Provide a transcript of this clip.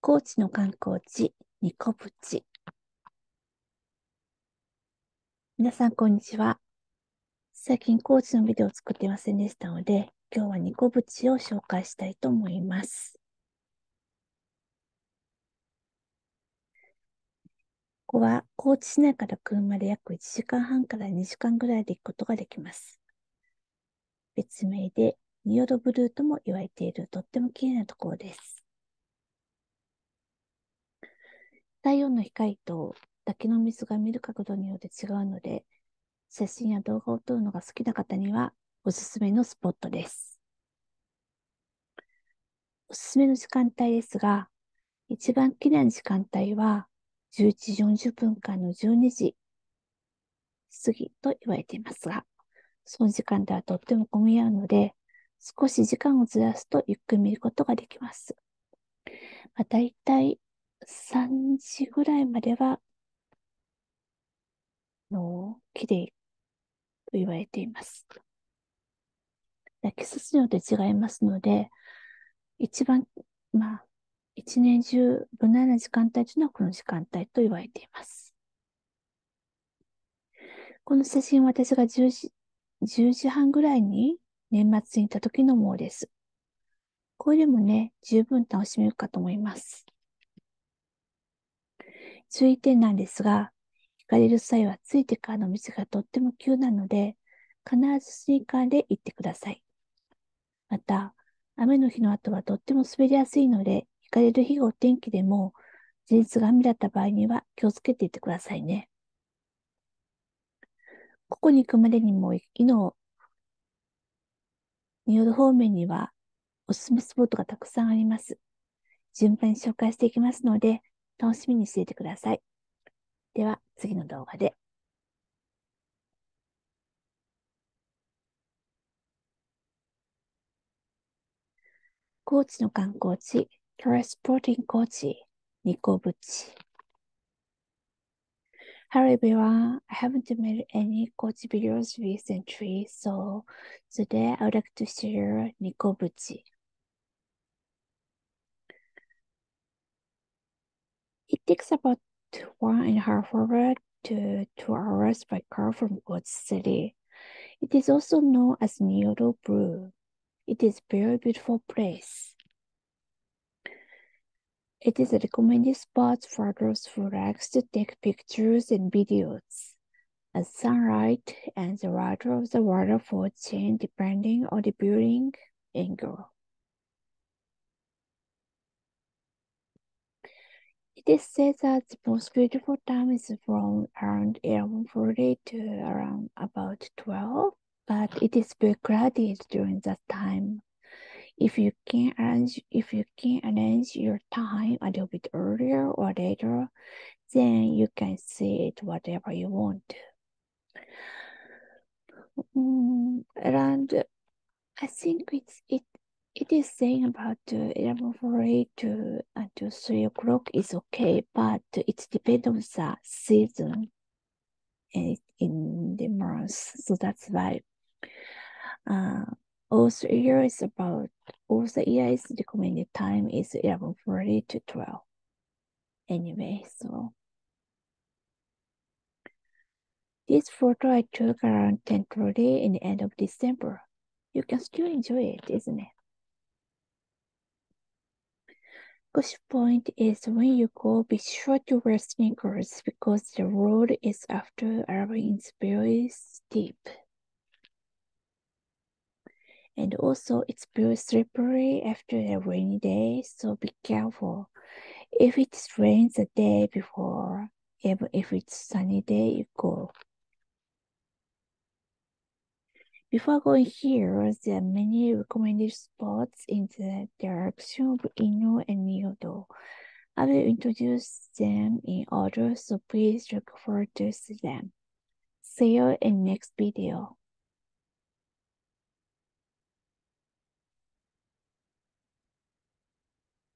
高知の観光地、ニコプチ。皆さん、こんにちは。最近、高知のビデオを作っていませんでしたので、今日はニコプチを紹介したいと思います。ここは高知市内から車で約1時間半から2時間ぐらいで行くことができます。別名で仁淀ブルーとも言われているとっても綺麗なところです。太陽の光と滝の水が見る角度によって違うので、写真や動画を撮るのが好きな方にはおすすめのスポットです。おすすめの時間帯ですが、一番綺麗な時間帯は11時40分間の12時過ぎと言われていますが、その時間ではとっても混み合うので、少し時間をずらすとゆっくり見ることができます。まあ、大体3時ぐらいまでは、の、綺麗と言われています。季節によって違いますので、一番、まあ、一年中無難な時間帯というのはこの時間帯と言われています。この写真は私が10時、10時半ぐらいに年末に行った時のものです。これでもね、十分楽しめるかと思います。注意点なんですが、行かれる際はついてからの道がとっても急なので、必ずスニーカーで行ってください。また、雨の日の後はとっても滑りやすいので、行かれる日がお天気でも、前日が雨だった場合には気をつけていってくださいね。ここに行くまでにも、イの仁淀方面にはおすすめスポットがたくさんあります。順番に紹介していきますので、楽しみにしていてください。では、次の動画で。高知の観光地、キャラスポーティン高知、ニコブチ。Hello everyone, I haven't made any Kochi videos recently, so today I would like to share Nikobuchi. Takes about one and a half hour to two hours by car from Goji City. It is also known as Nyodo Blue. It is a very beautiful place. It is a recommended spot for those who like to take pictures and videos. A sunlight and the water of the waterfall change depending on the viewing angle. It is said that the most beautiful time is from around 11.40 to around about 12, but it is very crowded during that time. If you can arrange, if you can arrange your time a little bit earlier or later, then you can see it whatever you want. Um, around, I think it's it it is saying about uh, 11.40 to until 3 o'clock is okay, but it depends on the season and in the month. So that's why uh, all the year is about, all the year is recommended time is 11.40 to 12. Anyway, so this photo I took around 10.30 in the end of December. You can still enjoy it, isn't it? Good point is when you go, be sure to wear sneakers because the road is after arriving is very steep. And also it's very slippery after a rainy day, so be careful. If it rains the day before, even if it's sunny day, you go. Before going here, there are many recommended spots in the direction of Ino and Nyodo. I will introduce them in order, so please look forward to see them. See you in next video.